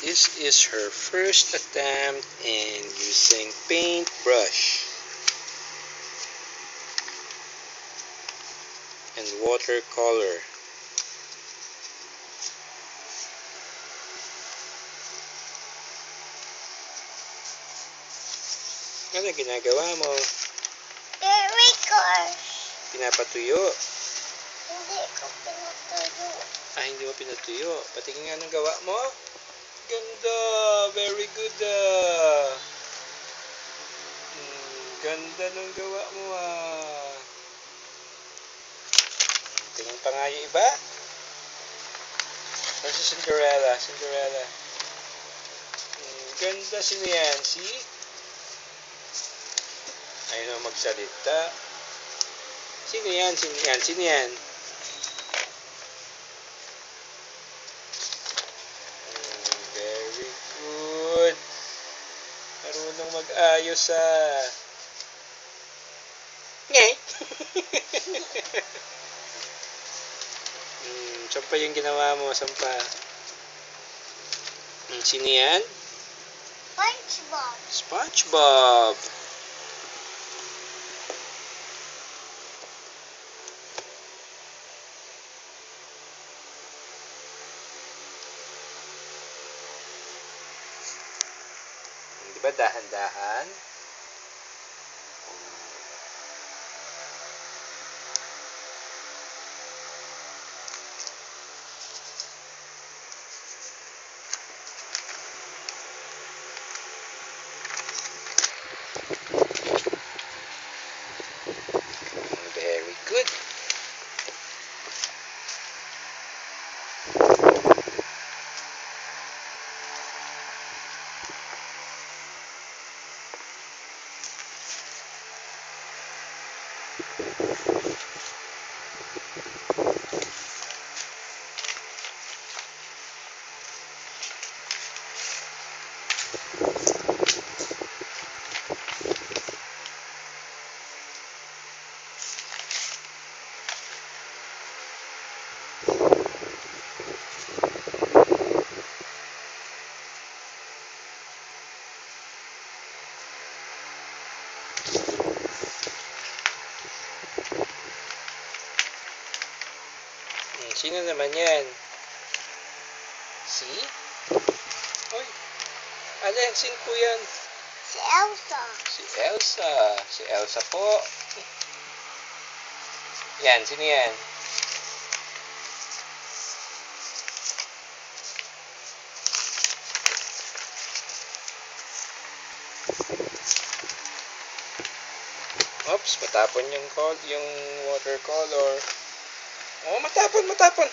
This is her first attempt in using paintbrush and watercolor. Ano ginagawa mo? Good. Pinapatuyo. Hindi ko pinutuyo. Ah, hindi mo pinatuyo. Patingin nga ng gawa mo. Ganda! Very good ah! Hmm, ganda ng gawa mo ah! Tingin pa nga yung iba. Or si Cinderella, Cinderella. Hmm, ganda si Nancy. Ayaw na magsalita. Sino yan? Sino yan? Sino yan? Mm, very good. Marunong mag-ayos ah. Nge. mm, saan pa yung ginawa mo? Saan pa? Mm, sino yan? SpongeBob. SpongeBob. tiba-tiba dahan-dahan. Thank you. Sino naman yan? Si? Oy. Alin, sino po yan? Si Elsa. Si Elsa. Si Elsa po. Yan, sino yan? Oops, matapon yung yung watercolor. Oh, matapon, matapon.